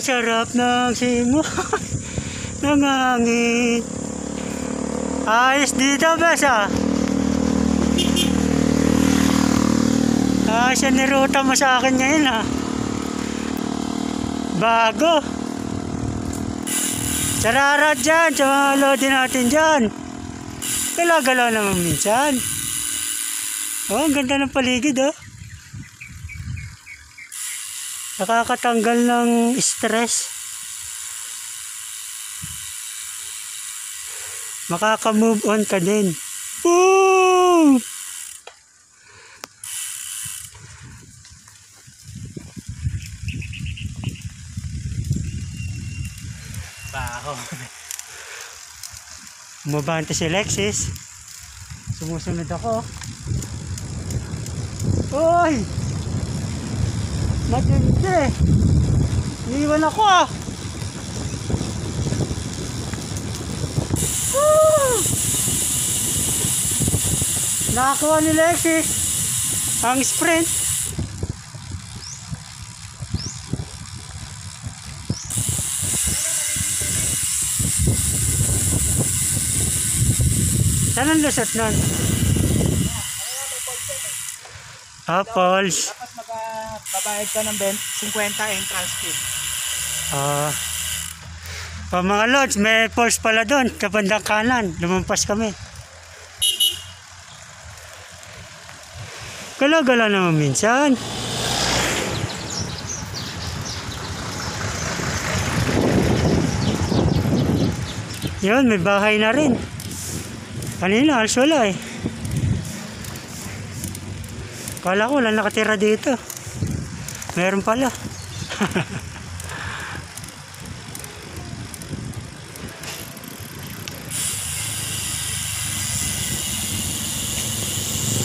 Ang sarap ng simo. Nangangit. Ayos dito, bes ah. Ah, siya niruta mo sa akin ngayon ah. Bago. Sarara dyan, sa mga loading natin dyan. Gala-gala naman minsan. Oh, ang ganda ng paligid oh. Nakakatanggal ng stress. Makaka-move on ka din. Woo! Baho. Umabante si Lexis. Sumusunod ako. Uy! Matindi! Iiwan ako ah! Woo! Nakakuha ni Lexis ang sprint. Saan ang lusot nun? Ah, Pauls. Magbabayad ka ng 20, 50 entrance fee. Ah. Pa mga lods, may pulse pala doon, kabandang kanan. Lumampas kami. Gala-gala naman minsan. Yun, may bahay na rin. Kanina, alas wala eh. Kala ko wala nakatira dito. Meron pala.